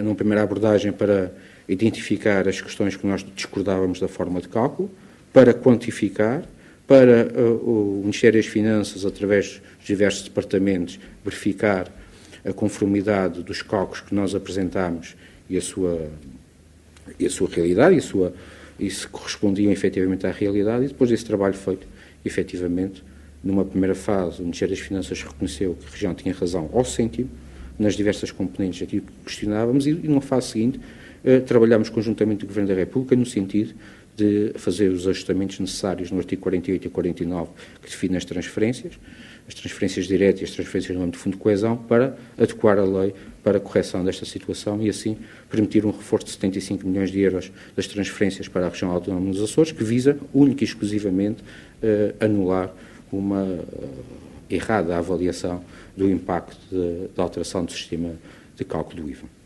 numa primeira abordagem, para identificar as questões que nós discordávamos da forma de cálculo, para quantificar, para uh, o Ministério das Finanças, através dos diversos departamentos, verificar a conformidade dos cálculos que nós apresentámos e a sua, e a sua realidade, e, a sua, e se correspondiam efetivamente à realidade, e depois desse trabalho feito, efetivamente, numa primeira fase, o Ministério das Finanças reconheceu que a região tinha razão ao cêntimo, nas diversas componentes aquilo que questionávamos, e numa fase seguinte, eh, trabalhámos conjuntamente com o Governo da República no sentido de fazer os ajustamentos necessários no artigo 48 e 49 que definem as transferências, as transferências diretas e as transferências no âmbito do Fundo de Coesão, para adequar a lei para a correção desta situação e, assim, permitir um reforço de 75 milhões de euros das transferências para a região autónoma dos Açores, que visa, única e exclusivamente, eh, anular uma errada avaliação do impacto da alteração do sistema de cálculo do IVA.